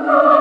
Oh.